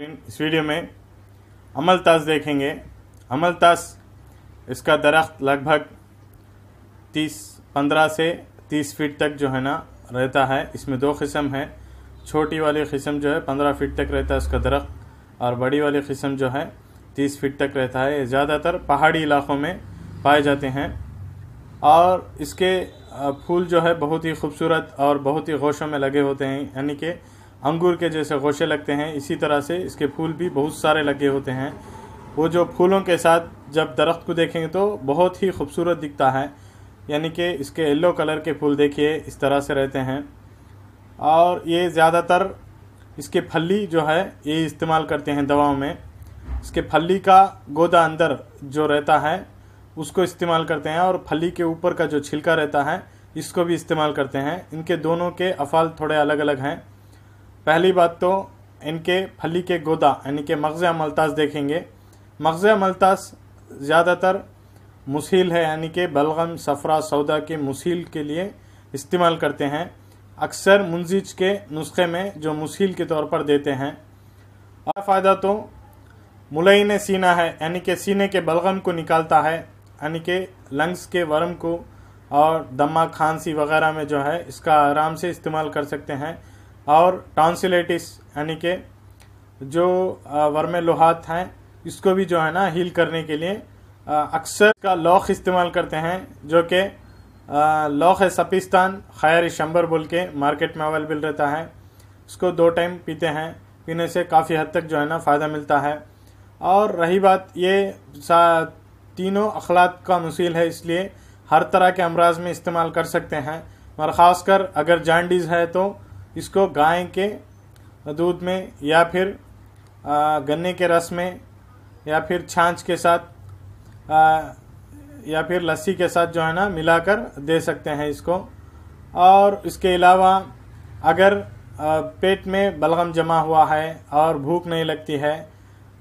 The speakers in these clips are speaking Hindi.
इस वीडियो में अमलतास देखेंगे। अमल अमलतास इसका दरख्त लगभग 30 15 से 30 फीट तक जो है ना रहता है। इसमें दो किस्म है। छोटी वाली किस्म जो है 15 फीट तक रहता है इसका दरख्त, और बड़ी वाली किस्म जो है 30 फीट तक रहता है। ज़्यादातर पहाड़ी इलाकों में पाए जाते हैं। और इसके फूल जो है, बहुत ही खूबसूरत और बहुत ही गोशों में लगे होते हैं। यानी कि अंगूर के जैसे गोशे लगते हैं, इसी तरह से इसके फूल भी बहुत सारे लगे होते हैं। वो जो फूलों के साथ जब दरख्त को देखेंगे तो बहुत ही खूबसूरत दिखता है। यानी कि इसके येलो कलर के फूल देखिए, इस तरह से रहते हैं। और ये ज़्यादातर इसके फली जो है, ये इस्तेमाल करते हैं दवाओं में। इसके फली का गोदा अंदर जो रहता है, उसको इस्तेमाल करते हैं। और फली के ऊपर का जो छिलका रहता है, इसको भी इस्तेमाल करते हैं। इनके दोनों के अफाल थोड़े अलग अलग हैं। पहली बात तो इनके फली के गोदा यानी कि मगज़ मलतास देखेंगे। मगज़ मलतास ज़्यादातर मुसील है, यानी कि बलगम, सफ़रा, सौदा के मुसील के लिए इस्तेमाल करते हैं। अक्सर मुंजिज के नुस्खे में जो मुसील के तौर पर देते हैं। और फ़ायदा तो मुलैन सीना है, यानी कि सीने के बलगम को निकालता है, यानी कि लंग्स के वर्म को और दमा खांसी वगैरह में जो है, इसका आराम से इस्तेमाल कर सकते हैं। और टॉन्सिलेटिस यानी कि जो वर्म लोहात हैं, इसको भी जो है ना हील करने के लिए अक्सर का लौख इस्तेमाल करते हैं, जो कि लौख सपिस्तान, खैर शंबर बोल के मार्केट में अवेलेबल रहता है। इसको दो टाइम पीते हैं, पीने से काफ़ी हद तक जो है ना, फ़ायदा मिलता है। और रही बात ये तीनों अखलात का मुसील है, इसलिए हर तरह के अमराज में इस्तेमाल कर सकते हैं। और ख़ासकर अगर जांडीज है तो इसको गाय के दूध में या फिर गन्ने के रस में या फिर छाछ के साथ या फिर लस्सी के साथ जो है ना, मिलाकर दे सकते हैं इसको। और इसके अलावा, अगर पेट में बलगम जमा हुआ है और भूख नहीं लगती है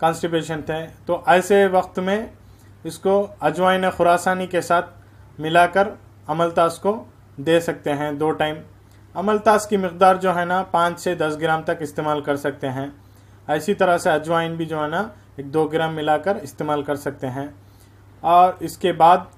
कॉन्स्टिपेशन थे तो ऐसे वक्त में इसको अजवाइन खुरासानी के साथ मिलाकर अमलता उसको दे सकते हैं दो टाइम। अमलतास की मकदार जो है ना, पाँच से दस ग्राम तक इस्तेमाल कर सकते हैं। ऐसी तरह से अजवाइन भी जो है ना, एक दो ग्राम मिलाकर इस्तेमाल कर सकते हैं। और इसके बाद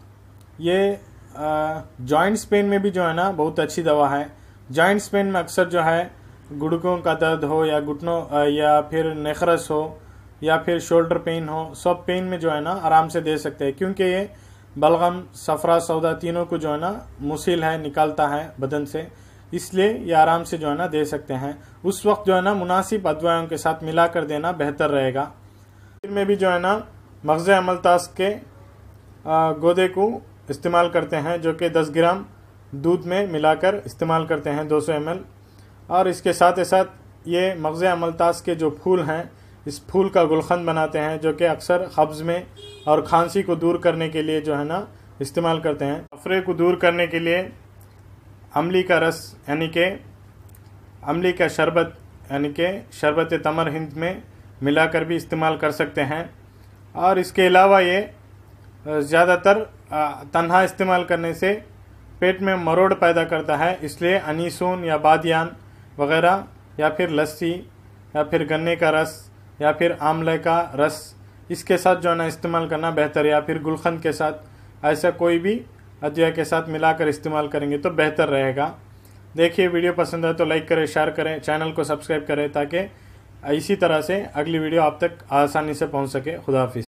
ये जॉइंट्स पेन में भी जो है ना, बहुत अच्छी दवा है। जॉइंट्स पेन में अक्सर जो है गुड़कों का दर्द हो या घुटनों या फिर नखरस हो, या फिर शोल्डर पेन हो, सब पेन में जो है ना, आराम से दे सकते हैं। क्योंकि ये बलगम, सफरा, सौदा तीनों को जो है ना, मुसील है, निकालता है बदन से। इसलिए ये आराम से जो है ना दे सकते हैं। उस वक्त जो है ना मुनासिब अदवायों के साथ मिलाकर देना बेहतर रहेगा। फिर में भी जो है ना मगज़ अमलतास के गोदे को इस्तेमाल करते हैं, जो कि 10 ग्राम दूध में मिलाकर इस्तेमाल करते हैं 200 सौ और इसके साथ ही साथ ये मगज़ अमलतास के जो फूल हैं, इस फूल का गुलखंद बनाते हैं, जो कि अक्सर कब्ज़ में और खांसी को दूर करने के लिए जो है ना इस्तेमाल करते हैं। अफरे को दूर करने के लिए अमली का रस यानी कि अमली का शरबत यानी कि शरबत तमर हिंद में मिलाकर भी इस्तेमाल कर सकते हैं। और इसके अलावा ये ज़्यादातर तन्हा इस्तेमाल करने से पेट में मरोड़ पैदा करता है, इसलिए अनीसून या बादियान वगैरह या फिर लस्सी या फिर गन्ने का रस या फिर आमले का रस, इसके साथ जो है ना इस्तेमाल करना बेहतर या फिर गुलखंद के साथ, ऐसा कोई भी अदविया के साथ मिलाकर इस्तेमाल करेंगे तो बेहतर रहेगा। देखिए, वीडियो पसंद है तो लाइक करें शेयर करें चैनल को सब्सक्राइब करें ताकि इसी तरह से अगली वीडियो आप तक आसानी से पहुँच सके। खुदाफिज